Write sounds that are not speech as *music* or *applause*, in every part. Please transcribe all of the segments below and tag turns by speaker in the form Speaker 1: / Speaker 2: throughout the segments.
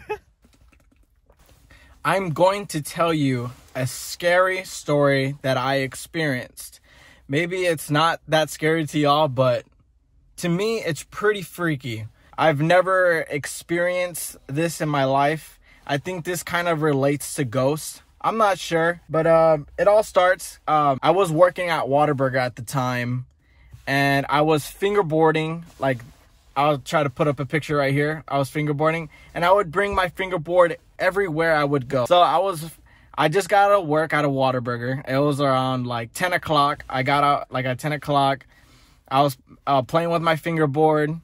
Speaker 1: *laughs* I'm going to tell you a scary story that I experienced. Maybe it's not that scary to y'all, but to me, it's pretty freaky. I've never experienced this in my life. I think this kind of relates to ghosts. I'm not sure, but uh, it all starts. Um, I was working at Whataburger at the time, and I was fingerboarding. Like, I'll try to put up a picture right here. I was fingerboarding, and I would bring my fingerboard everywhere I would go. So I was, I just got out of work out of Whataburger. It was around like 10 o'clock. I got out like at 10 o'clock. I was uh, playing with my fingerboard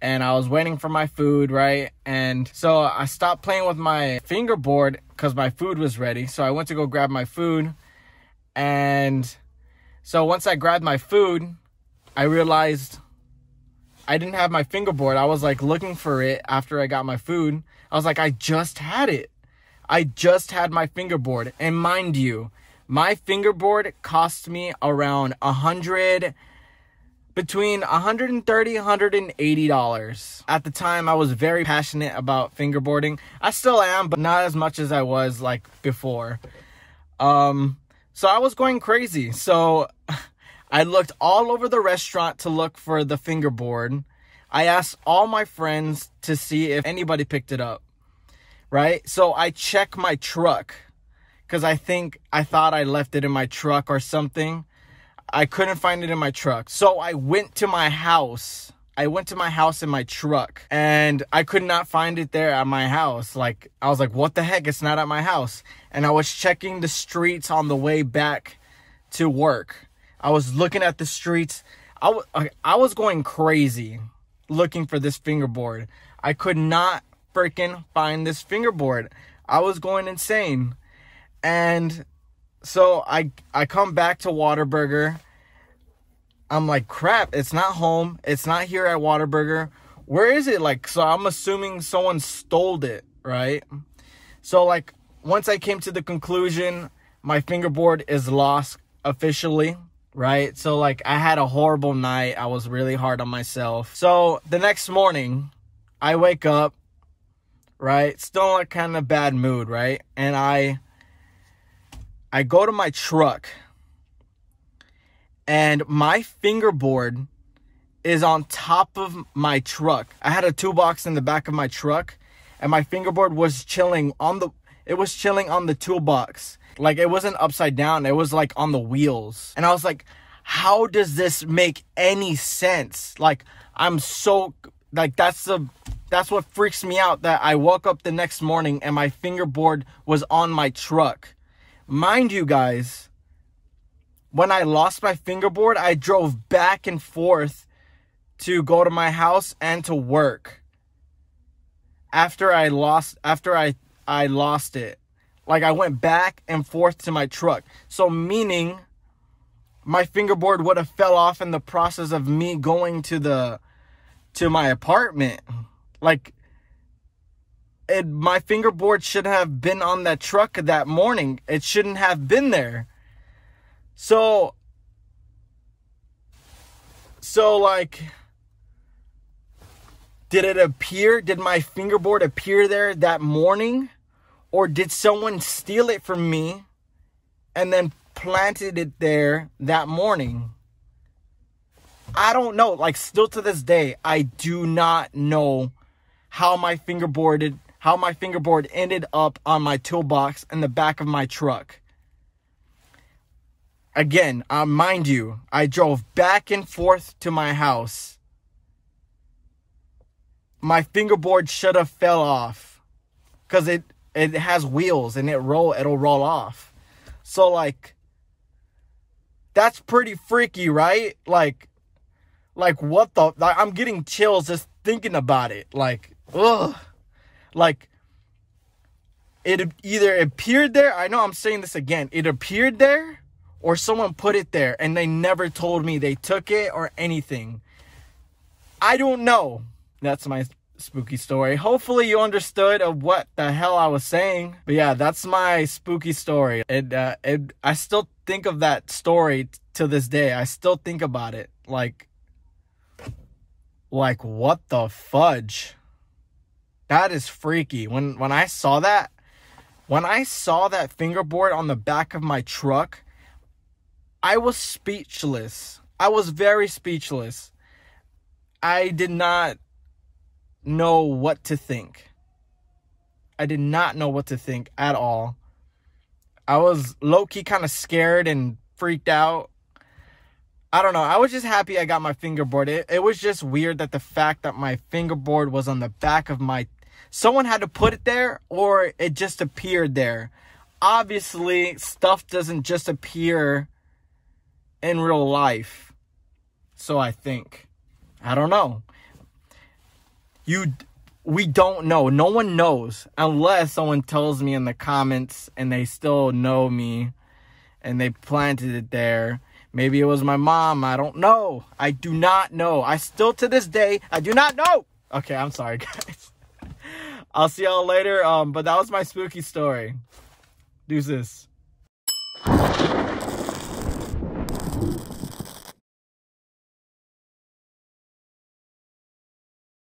Speaker 1: and I was waiting for my food, right? And so I stopped playing with my fingerboard because my food was ready. So I went to go grab my food. And so once I grabbed my food, I realized I didn't have my fingerboard. I was like looking for it after I got my food. I was like, I just had it. I just had my fingerboard. And mind you, my fingerboard cost me around a hundred between 130 180 dollars at the time i was very passionate about fingerboarding i still am but not as much as i was like before um so i was going crazy so *laughs* i looked all over the restaurant to look for the fingerboard i asked all my friends to see if anybody picked it up right so i check my truck because i think i thought i left it in my truck or something I couldn't find it in my truck. So I went to my house. I went to my house in my truck and I could not find it there at my house. Like, I was like, what the heck? It's not at my house. And I was checking the streets on the way back to work. I was looking at the streets. I, was going crazy looking for this fingerboard. I could not freaking find this fingerboard. I was going insane. And so I I come back to Whataburger. I'm like, crap, it's not home. It's not here at Whataburger. Where is it? Like, so I'm assuming someone stole it, right? So like once I came to the conclusion my fingerboard is lost officially, right? So like I had a horrible night. I was really hard on myself. So the next morning, I wake up, right? Still in a kind of bad mood, right? And I I go to my truck and my fingerboard is on top of my truck. I had a toolbox in the back of my truck and my fingerboard was chilling on the it was chilling on the toolbox. Like it wasn't upside down, it was like on the wheels. And I was like, how does this make any sense? Like I'm so like that's the that's what freaks me out that I woke up the next morning and my fingerboard was on my truck. Mind you guys, when I lost my fingerboard, I drove back and forth to go to my house and to work. After I lost after I I lost it. Like I went back and forth to my truck. So meaning my fingerboard would have fell off in the process of me going to the to my apartment. Like it, my fingerboard should have been on that truck that morning. It shouldn't have been there. So, so like, did it appear? Did my fingerboard appear there that morning? Or did someone steal it from me and then planted it there that morning? I don't know. Like, still to this day, I do not know how my fingerboard how my fingerboard ended up on my toolbox in the back of my truck. Again, uh, mind you, I drove back and forth to my house. My fingerboard should have fell off because it it has wheels and it roll it'll roll off. So like that's pretty freaky, right? Like like what the I'm getting chills just thinking about it. Like ugh like it either appeared there i know i'm saying this again it appeared there or someone put it there and they never told me they took it or anything i don't know that's my spooky story hopefully you understood of what the hell i was saying but yeah that's my spooky story it, uh, it i still think of that story to this day i still think about it like like what the fudge That is freaky. When when I saw that, when I saw that fingerboard on the back of my truck, I was speechless. I was very speechless. I did not know what to think. I did not know what to think at all. I was low key kind of scared and freaked out. I don't know. I was just happy I got my fingerboard. It, it was just weird that the fact that my fingerboard was on the back of my. Someone had to put it there or it just appeared there. Obviously, stuff doesn't just appear in real life. So I think. I don't know. You we don't know. No one knows unless someone tells me in the comments and they still know me and they planted it there. Maybe it was my mom. I don't know. I do not know. I still to this day, I do not know. Okay, I'm sorry, *laughs* guys. I'll see y'all later. Um, but that was my spooky story. Deuces.